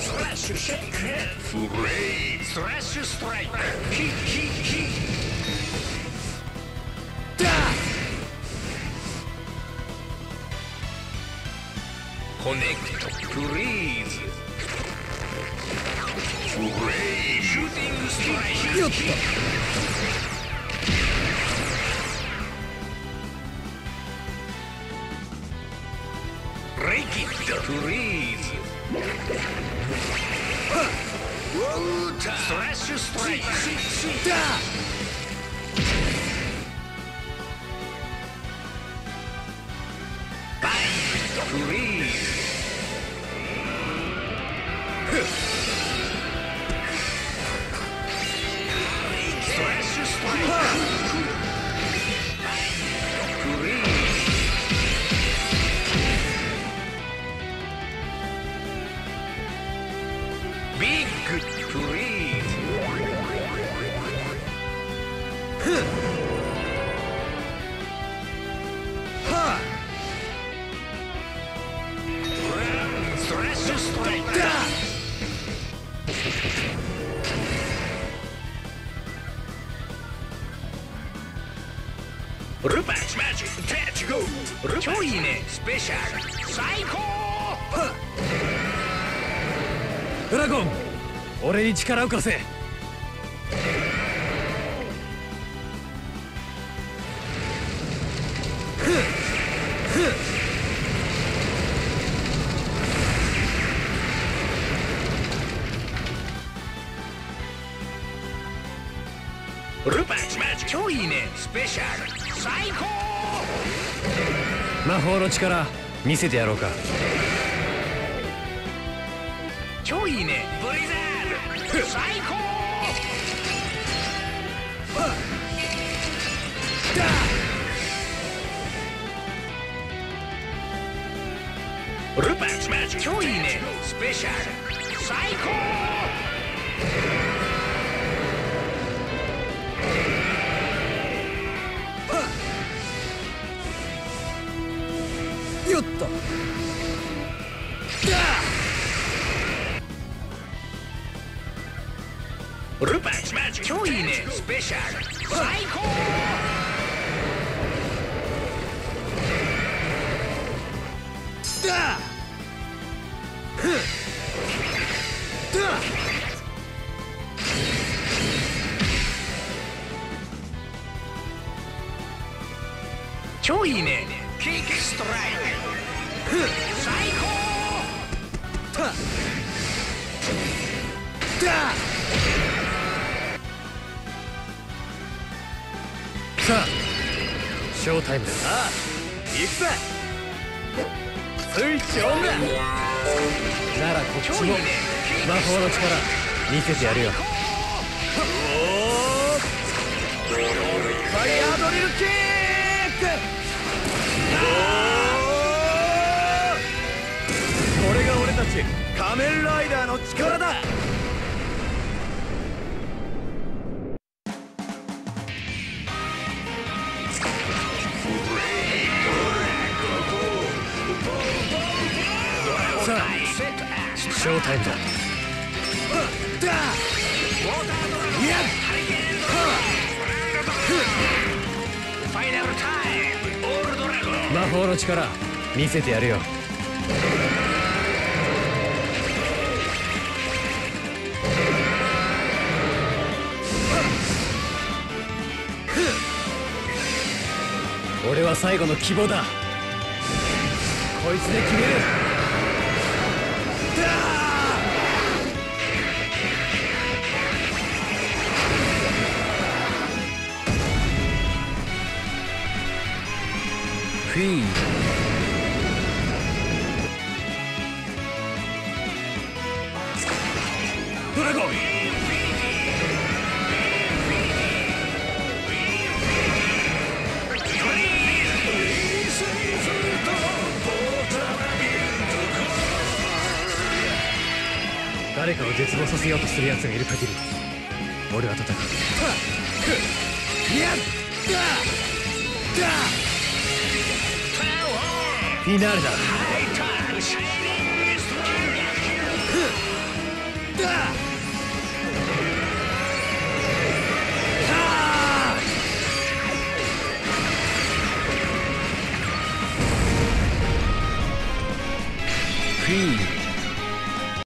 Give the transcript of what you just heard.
スラッシュシェイクヘッドフレイスラッシュストラッシュストライクルパンスマジックタッチゴー超いいねスペシャル最高ドラゴン俺に力を貸せルパンスマジック超いいね。スペシャル最高。魔法の力見せてやろうか。超いいね。ブリザード最高。ルパンスマジック超いいね。スペシャル最高よっと。ルパン超いいね。スペシャル。最高。だ超いいねキックストライク最高さあショータイムだああ行くぜスイッチオンだならこっちも魔法の力見せてやるよ力だ。さあショータイムだファイナルタイムオールドラゴン魔法の力見せてやるよ俺は最後の希望だ。こいつで決める。フィードラゴン！誰かを絶望させようとする奴がいる限り俺は戦う。フィナーレだ。